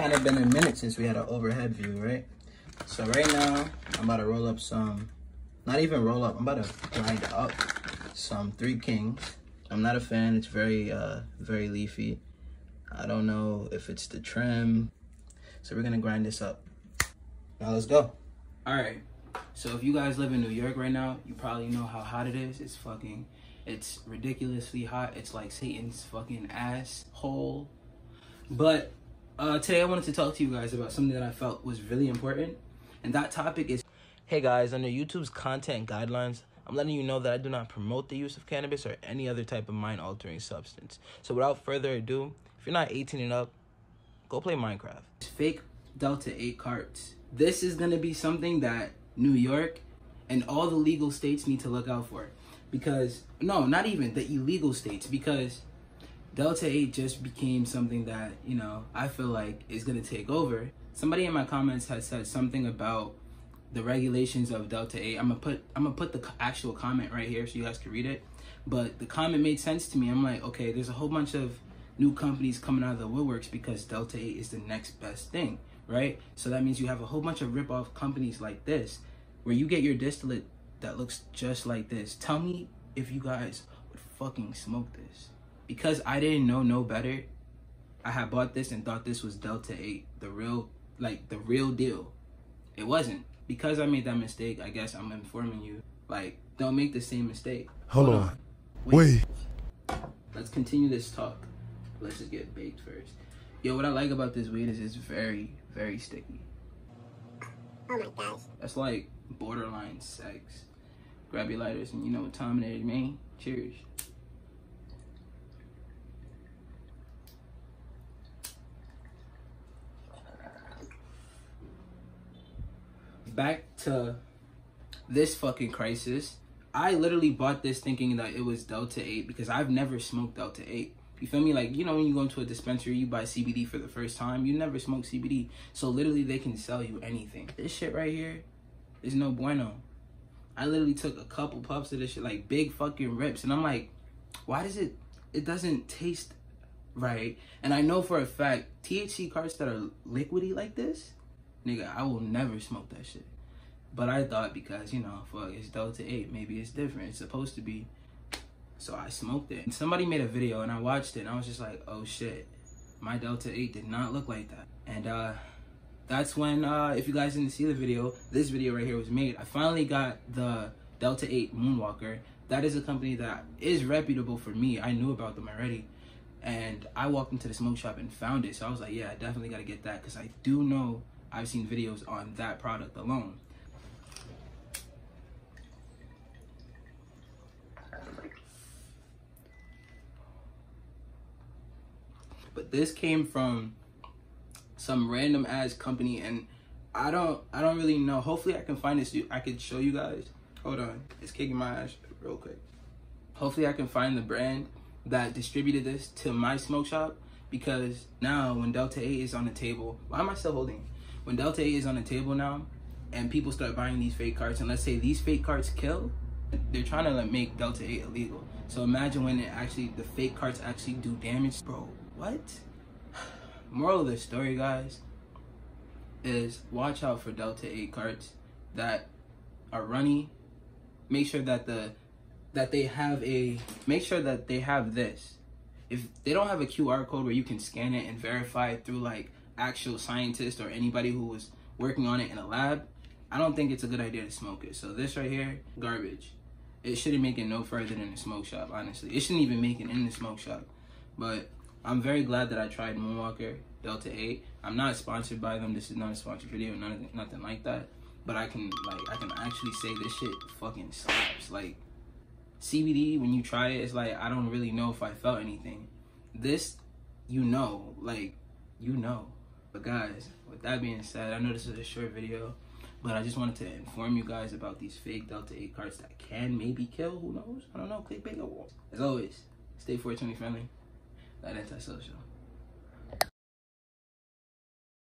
kind of been a minute since we had an overhead view, right? So right now, I'm about to roll up some, not even roll up, I'm about to grind up some Three Kings. I'm not a fan, it's very, uh, very leafy. I don't know if it's the trim. So we're gonna grind this up. Now let's go. All right, so if you guys live in New York right now, you probably know how hot it is. It's fucking, it's ridiculously hot. It's like Satan's fucking ass hole. But uh, today I wanted to talk to you guys about something that I felt was really important. And that topic is, hey guys, under YouTube's content guidelines, I'm letting you know that I do not promote the use of cannabis or any other type of mind altering substance. So without further ado, if you're not 18 and up, go play Minecraft. Fake Delta 8 carts. This is going to be something that New York and all the legal states need to look out for. Because, no, not even the illegal states, because Delta 8 just became something that, you know, I feel like is going to take over. Somebody in my comments has said something about the regulations of Delta 8. I'm gonna put I'm gonna put the actual comment right here so you guys can read it. But the comment made sense to me. I'm like, okay, there's a whole bunch of new companies coming out of the woodworks because Delta 8 is the next best thing, right? So that means you have a whole bunch of rip-off companies like this where you get your distillate that looks just like this. Tell me if you guys would fucking smoke this. Because I didn't know no better, I had bought this and thought this was Delta 8, the real, like the real deal. It wasn't because I made that mistake, I guess I'm informing you, like, don't make the same mistake. Hold, Hold on. on. Wait. Wait. Let's continue this talk. Let's just get baked first. Yo, what I like about this weed is it's very, very sticky. Oh my gosh. That's like borderline sex. Grab your lighters and you know what time it is, man. Cheers. Back to this fucking crisis. I literally bought this thinking that it was Delta 8 because I've never smoked Delta 8. You feel me? Like, you know, when you go into a dispensary, you buy CBD for the first time, you never smoke CBD. So literally they can sell you anything. This shit right here is no bueno. I literally took a couple puffs of this shit, like big fucking rips. And I'm like, why does it, it doesn't taste right? And I know for a fact, THC carts that are liquidy like this, nigga, I will never smoke that shit. But I thought because, you know, fuck, it's Delta 8, maybe it's different. It's supposed to be. So I smoked it. And somebody made a video and I watched it and I was just like, oh shit, my Delta 8 did not look like that. And uh, that's when, uh, if you guys didn't see the video, this video right here was made. I finally got the Delta 8 Moonwalker. That is a company that is reputable for me. I knew about them already. And I walked into the smoke shop and found it. So I was like, yeah, I definitely got to get that because I do know I've seen videos on that product alone. But this came from some random ass company and I don't I don't really know. Hopefully I can find this I could show you guys. Hold on. It's kicking my ass real quick. Hopefully I can find the brand that distributed this to my smoke shop because now when Delta 8 is on the table, why am I still holding? When Delta 8 is on the table now and people start buying these fake carts and let's say these fake carts kill, they're trying to like make Delta 8 illegal. So imagine when it actually the fake carts actually do damage. Bro, what? Moral of the story guys is watch out for Delta 8 carts that are runny. Make sure that the that they have a make sure that they have this. If they don't have a QR code where you can scan it and verify it through like actual scientist or anybody who was working on it in a lab, I don't think it's a good idea to smoke it. So this right here, garbage. It shouldn't make it no further than the smoke shop, honestly. It shouldn't even make it in the smoke shop. But I'm very glad that I tried Moonwalker Delta 8. I'm not sponsored by them. This is not a sponsored video, nothing, nothing like that. But I can like I can actually say this shit fucking slaps. Like CBD, when you try it, it's like I don't really know if I felt anything. This, you know, like you know. But guys, with that being said, I know this is a short video, but I just wanted to inform you guys about these fake Delta 8 carts that can maybe kill. Who knows? I don't know. Clickbait As always, stay 420 friendly. not antisocial.